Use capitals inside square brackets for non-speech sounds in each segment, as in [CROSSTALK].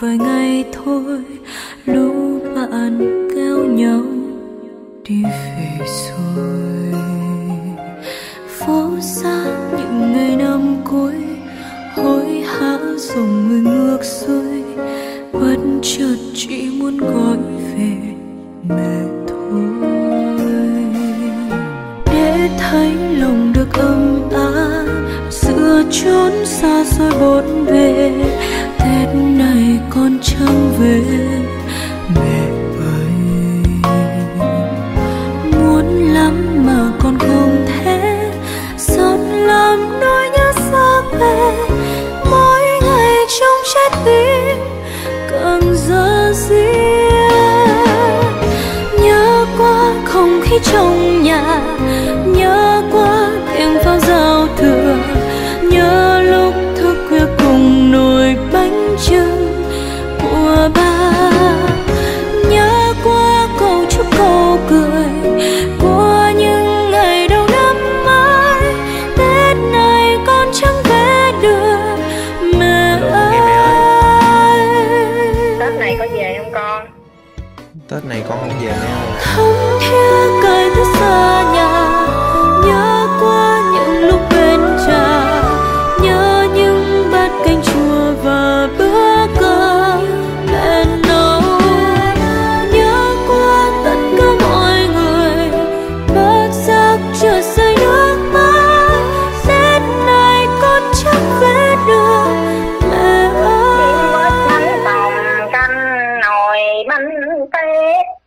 vài ngày thôi lũ bạn kéo nhau đi về rồi. Phố xa những ngày năm cuối, hối hả dòng người ngược xuôi bất chợt chỉ muốn gọi về mẹ thôi. Để thấy lòng được âm áp, giữa chốn xa xôi bốn bề riêng nhớ quá không khí trong nhà Tết này con không về nữa không thiết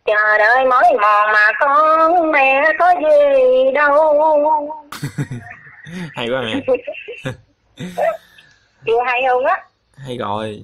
Chờ đợi mỗi mòn mà con mẹ có gì đâu. [LAUGHS] Hay quá mẹ. Chưa hay không á? Hay rồi